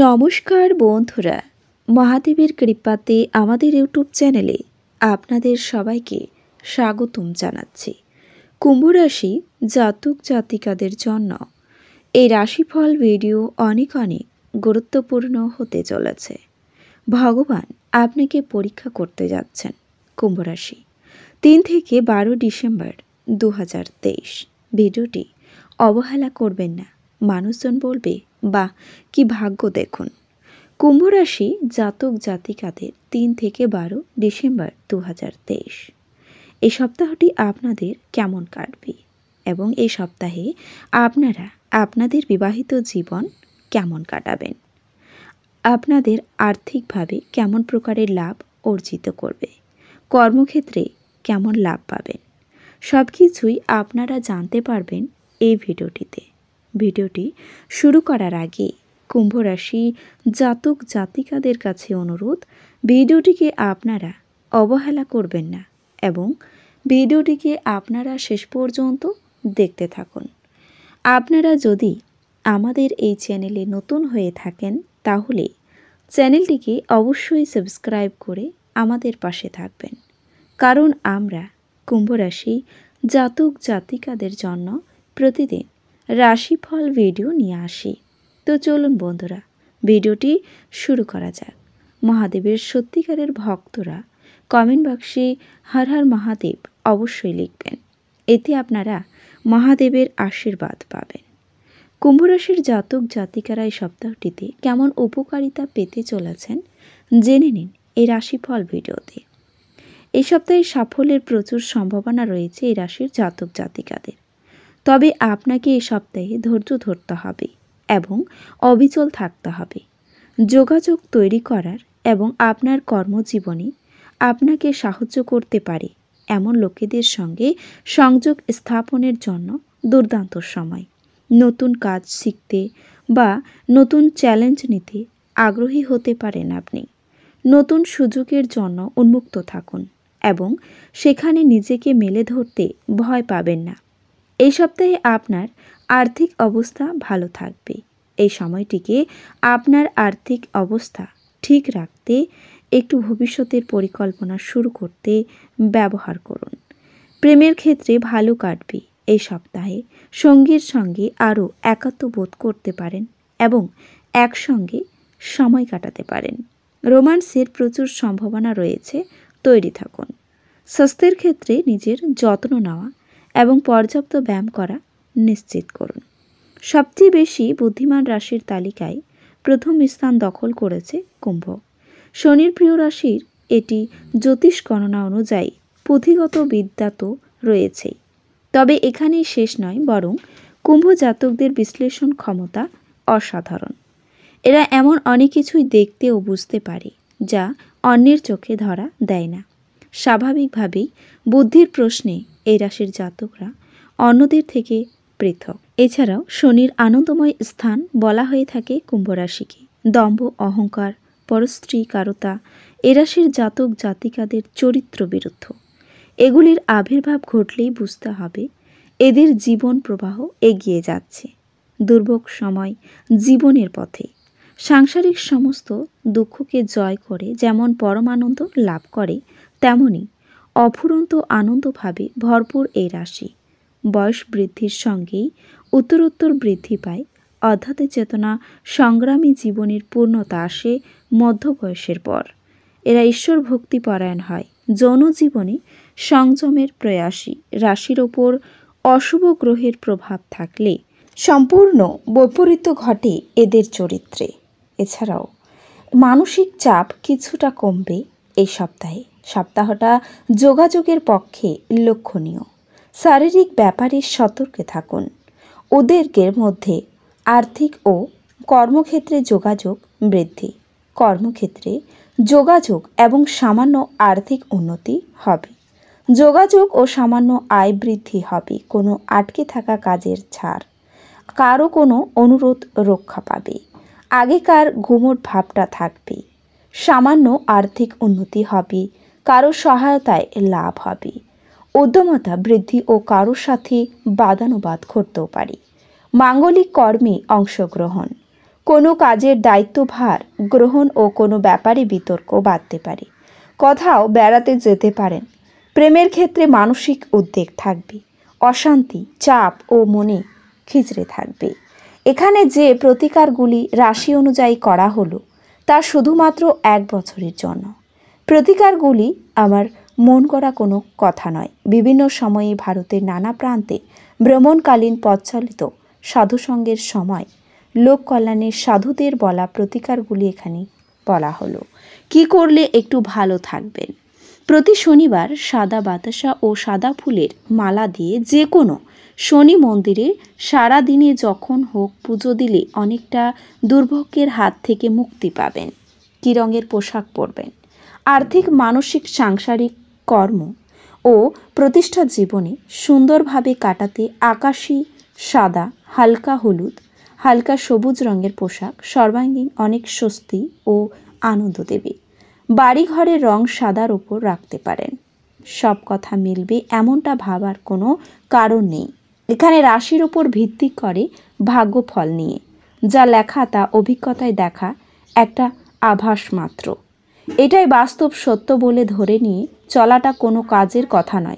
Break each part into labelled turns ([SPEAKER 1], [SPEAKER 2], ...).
[SPEAKER 1] নমস্কার বন্ধুরা, মহাদেবের কৃপাতে আমাদের ইউটিউব চ্যানেলে আপনাদের সবাইকে স্বাগতম জানাচ্ছি। কুম্ভ রাশি জাতক জাতিকাদের জন্য এই রাশিফল ভিডিও অনেক অনেক গুরুত্বপূর্ণ হতে চলেছে। ভগবান আপনাকে পরীক্ষা করতে যাচ্ছেন কুম্ভ রাশি। তিন থেকে বারো ডিসেম্বর দু হাজার তেইশ। ভিডিওটি অবহেলা করবেন না, মানুষজন বলবে বা কি ভাগ্য দেখুন। কুম্ভ রাশি জাতক জাতিকাদের তিন থেকে বারো ডিসেম্বর দু হাজার তেইশ। এই সপ্তাহটি আপনাদের কেমন কাটবে এবং এই সপ্তাহে আপনারা আপনাদের বিবাহিত জীবন কেমন কাটাবেন? আপনাদের আর্থিকভাবে কেমন প্রকারের লাভ অর্জিত করবে? কর্মক্ষেত্রে কেমন লাভ পাবেন? সব কিছুই আপনারা জানতে পারবেন এই ভিডিওটিতে। ভিডিওটি শুরু করার আগে কুম্ভ রাশি জাতক জাতিকাদের কাছে অনুরোধ, ভিডিওটিকে আপনারা অবহেলা করবেন না এবং ভিডিওটিকে আপনারা শেষ পর্যন্ত দেখতে থাকুন। আপনারা যদি আমাদের এই চ্যানেলে নতুন হয়ে থাকেন, তাহলে চ্যানেলটিকে অবশ্যই সাবস্ক্রাইব করে আমাদের পাশে থাকবেন। কারণ আমরা কুম্ভ রাশি জাতক জাতিকাদের জন্য প্রতিদিন রাশিফল ভিডিও নিয়ে আসি। তো চলুন বন্ধুরা, ভিডিওটি শুরু করা যাক। মহাদেবের সত্যিকারের ভক্তরা কমেন্ট বক্সে হর হর মহাদেব অবশ্যই লিখবেন। এতে আপনারা মহাদেবের আশীর্বাদ পাবেন। কুম্ভরাশির জাতক জাতিকারা এই সপ্তাহটিতে কেমন উপকারিতা পেতে চলেছেন জেনে নিন এই রাশিফল ভিডিওতে। এই সপ্তাহে সাফল্যের প্রচুর সম্ভাবনা রয়েছে এই রাশির জাতক জাতিকাদের। তবে আপনাকে এ সপ্তাহে ধৈর্য ধরতে হবে এবং অবিচল থাকতে হবে। যোগাযোগ তৈরি করার এবং আপনার কর্মজীবনে আপনাকে সাহায্য করতে পারে এমন লোকেদের সঙ্গে সংযোগ স্থাপনের জন্য দুর্দান্ত সময়। নতুন কাজ শিখতে বা নতুন চ্যালেঞ্জ নিতে আগ্রহী হতে পারেন আপনি। নতুন সুযোগের জন্য উন্মুক্ত থাকুন এবং সেখানে নিজেকে মেলে ধরতে ভয় পাবেন না। এই সপ্তাহে আপনার আর্থিক অবস্থা ভালো থাকবে। এই সময়টিকে আপনার আর্থিক অবস্থা ঠিক রাখতে, একটু ভবিষ্যতের পরিকল্পনা শুরু করতে ব্যবহার করুন। প্রেমের ক্ষেত্রে ভালো কাটবে। এই সপ্তাহে সঙ্গীর সঙ্গে আরও একাত্ম বোধ করতে পারেন এবং একসঙ্গে সময় কাটাতে পারেন। রোমান্সের প্রচুর সম্ভাবনা রয়েছে, তৈরি থাকুন। স্বাস্থ্যের ক্ষেত্রে নিজের যত্ন নেওয়া এবং পর্যাপ্ত ব্যায়াম করা নিশ্চিত করুন। সবচেয়ে বেশি বুদ্ধিমান রাশির তালিকায় প্রথম স্থান দখল করেছে কুম্ভ। শনির প্রিয় রাশির এটি জ্যোতিষ গণনা অনুযায়ী পুঁথিগত বিদ্যা তো রয়েছেই। তবে এখানেই শেষ নয়, বরং কুম্ভ জাতকদের বিশ্লেষণ ক্ষমতা অসাধারণ। এরা এমন অনেক কিছুই দেখতে ও বুঝতে পারে, যা অন্যের চোখে ধরা দেয় না। স্বাভাবিকভাবেই বুদ্ধির প্রশ্নে এই রাশির জাতকরা অন্যদের থেকে পৃথক। এছাড়াও শনির আনন্দময় স্থান বলা হয়ে থাকে কুম্ভ রাশিকে। দম্ভ, অহংকার, পরস্ত্রীকারতা এ রাশির জাতক জাতিকাদের চরিত্র বিরুদ্ধ। এগুলির আবির্ভাব ঘটলেই বুঝতে হবে এদের জীবন প্রবাহ এগিয়ে যাচ্ছে। দুর্ভোগ সময় জীবনের পথে। সাংসারিক সমস্ত দুঃখকে জয় করে যেমন পরমানন্দ লাভ করে, তেমনি অফুরন্ত আনন্দভাবে ভরপুর এই রাশি। বয়স বৃদ্ধির সঙ্গেই উত্তরোত্তর বৃদ্ধি পায়। অধ্যাত্ম চেতনা সংগ্রামী জীবনের পূর্ণতা আসে মধ্য বয়সের পর। এরা ঈশ্বর ভক্তি পরায়ণ হয়। যৌন জীবনে সংযমের প্রয়াসী। রাশির ওপর অশুভ গ্রহের প্রভাব থাকলে সম্পূর্ণ বৈপরীত্য ঘটে এদের চরিত্রে। এছাড়াও মানসিক চাপ কিছুটা কমবে এই সপ্তাহে। সপ্তাহটা যোগাযোগের পক্ষে লক্ষণীয়। শারীরিক ব্যাপারে সতর্কে থাকুন। ওদেরকে মধ্যে আর্থিক ও কর্মক্ষেত্রে যোগাযোগ বৃদ্ধি। কর্মক্ষেত্রে যোগাযোগ এবং সামান্য আর্থিক উন্নতি হবে। যোগাযোগ ও সামান্য আয় বৃদ্ধি হবে। কোনো আটকে থাকা কাজের ছাড়। কারও কোনো অনুরোধ রক্ষা পাবে। আগেকার ঘুমোট ভাবটা থাকবে। সামান্য আর্থিক উন্নতি হবে। কারও সহায়তায় লাভ হবে। উদ্যমতা বৃদ্ধি ও কারোর সাথে বাদানুবাদ করতেও পারি। মাঙ্গলিক কর্মে অংশগ্রহণ। কোনো কাজের দায়িত্বভার গ্রহণ ও কোনো ব্যাপারে বিতর্ক বাড়তে পারে। কোথাও বেড়াতে যেতে পারেন। প্রেমের ক্ষেত্রে মানসিক উদ্বেগ থাকবে। অশান্তি, চাপ ও মনে খিচড়ে থাকবে। এখানে যে প্রতিকারগুলি রাশি অনুযায়ী করা হলো, তা শুধুমাত্র এক বছরের জন্য। প্রতিকারগুলি আমার মন করা কোনো কথা নয়। বিভিন্ন সময়ে ভারতের নানা প্রান্তে ভ্রমণকালীন পথচালিত সাধুসঙ্গের সময় লোক কল্যাণের সাধুদের বলা প্রতিকারগুলি এখানে বলা হলো। কি করলে একটু ভালো থাকবেন? প্রতি শনিবার সাদা বাতাসা ও সাদা ফুলের মালা দিয়ে যে কোনো শনি মন্দিরে সারা দিনে যখন হোক পুজো দিলে অনেকটা দুর্ভোগের হাত থেকে মুক্তি পাবেন। কী রঙের পোশাক পরবেন? আর্থিক, মানসিক, সাংসারিক কর্ম ও প্রতিষ্ঠা জীবনে সুন্দরভাবে কাটাতে আকাশি, সাদা, হালকা হলুদ, হালকা সবুজ রঙের পোশাক সর্বাঙ্গীন অনেক স্বস্তি ও আনন্দ দেবে। বাড়িঘরের রং সাদার ওপর রাখতে পারেন। সব কথা মিলবে এমনটা ভাবার কোনো কারণ নেই। এখানে রাশির ওপর ভিত্তি করে ভাগ্যফল নিয়ে। যা লেখা তা অভিজ্ঞতায় দেখা একটা আভাস মাত্র। এটাই বাস্তব সত্য বলে ধরে নিয়ে চলাটা কোনো কাজের কথা নয়।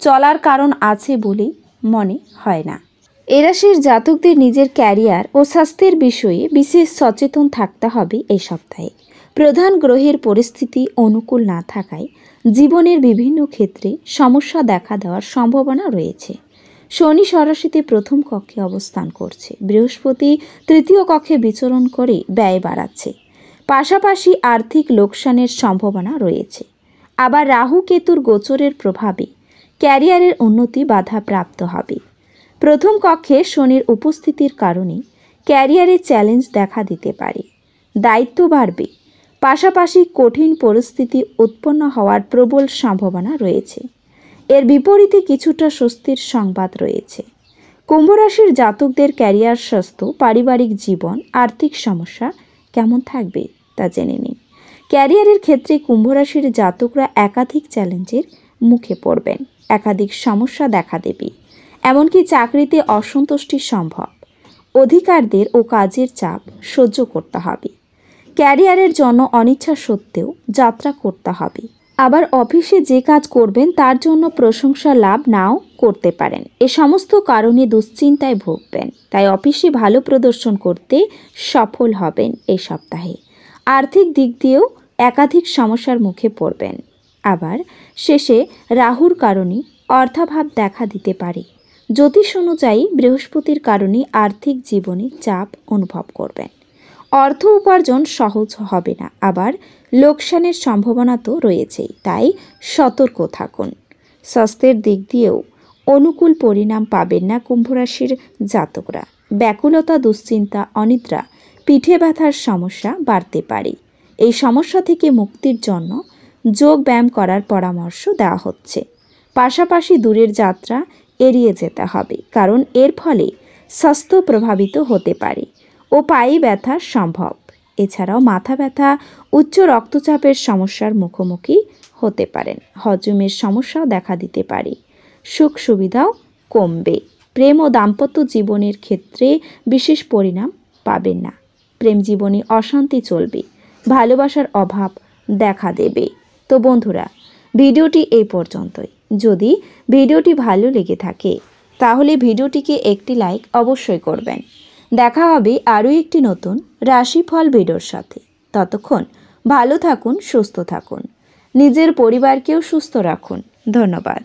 [SPEAKER 1] চলার কারণ আছে বলেই মনে হয় না। এরাশির জাতকদের নিজের ক্যারিয়ার ও স্বাস্থ্যের বিষয়ে বিশেষ সচেতন থাকতে হবে এই সপ্তাহে। প্রধান গ্রহের পরিস্থিতি অনুকূল না থাকায় জীবনের বিভিন্ন ক্ষেত্রে সমস্যা দেখা দেওয়ার সম্ভাবনা রয়েছে। শনি সরাসিতে প্রথম কক্ষে অবস্থান করছে। বৃহস্পতি তৃতীয় কক্ষে বিচরণ করে ব্যয় বাড়াচ্ছে। পাশাপাশি আর্থিক লোকসানের সম্ভাবনা রয়েছে। আবার রাহু কেতুর গোচরের প্রভাবে ক্যারিয়ারের উন্নতি বাধা প্রাপ্ত হবে। প্রথম কক্ষে শনির উপস্থিতির কারণে ক্যারিয়ারে চ্যালেঞ্জ দেখা দিতে পারে। দায়িত্ব বাড়বে। পাশাপাশি কঠিন পরিস্থিতি উৎপন্ন হওয়ার প্রবল সম্ভাবনা রয়েছে। এর বিপরীতে কিছুটা স্বস্তির সংবাদ রয়েছে। কুম্ভরাশির জাতকদের ক্যারিয়ার স্বাস্থ্য পারিবারিক জীবন, আর্থিক সমস্যা কেমন থাকবে? তা জেনে নিন। ক্যারিয়ারের ক্ষেত্রে কুম্ভরাশির জাতকরা একাধিক চ্যালেঞ্জের মুখে পড়বেন। একাধিক সমস্যা দেখা দেবে। এমনকি চাকরিতে অসন্তুষ্টি সম্ভব। অধিকারদের ও কাজের চাপ সহ্য করতে হবে। ক্যারিয়ারের জন্য অনিচ্ছা সত্ত্বেও যাত্রা করতে হবে। আবার অফিসে যে কাজ করবেন তার জন্য প্রশংসা লাভ নাও করতে পারেন। এ সমস্ত কারণে দুশ্চিন্তায় ভুগবেন। তাই অফিসে ভালো প্রদর্শন করতে সফল হবেন এই সপ্তাহে। আর্থিক দিক দিয়েও একাধিক সমস্যার মুখে পড়বেন। আবার শেষে রাহুর কারণে অর্থাভাব দেখা দিতে পারে। জ্যোতিষ অনুযায়ী বৃহস্পতির কারণে আর্থিক জীবনে চাপ অনুভব করবেন। অর্থ উপার্জন সহজ হবে না। আবার লোকসানের সম্ভাবনা তো রয়েছেই, তাই সতর্ক থাকুন। স্বাস্থ্যের দিক দিয়েও অনুকূল পরিণাম পাবেন না কুম্ভরাশির জাতকরা। ব্যাকুলতা, দুশ্চিন্তা, অনিদ্রা পিঠে ব্যথার সমস্যা বাড়তে পারে। এই সমস্যা থেকে মুক্তির জন্য যোগ ব্যায়াম করার পরামর্শ দেওয়া হচ্ছে। পাশাপাশি দূরের যাত্রা এড়িয়ে যেতে হবে, কারণ এর ফলে স্বাস্থ্য প্রভাবিত হতে পারে ও পায়ে ব্যথা সম্ভব। এছাড়াও মাথা ব্যথা, উচ্চ রক্তচাপের সমস্যার মুখোমুখি হতে পারেন। হজমের সমস্যাও দেখা দিতে পারে। সুখ সুবিধাও কমবে। প্রেম ও দাম্পত্য জীবনের ক্ষেত্রে বিশেষ পরিণাম পাবেন না। প্রেম জীবনে অশান্তি চলবে, ভালোবাসার অভাব দেখা দেবে। তো বন্ধুরা, ভিডিওটি এই পর্যন্তই। যদি ভিডিওটি ভালো লেগে থাকে, তাহলে ভিডিওটিকে একটি লাইক অবশ্যই করবেন। দেখা হবে আরও একটি নতুন রাশিফল ভিডিওর সাথে। ততক্ষণ ভালো থাকুন, সুস্থ থাকুন। নিজের পরিবারকেও সুস্থ রাখুন। ধন্যবাদ।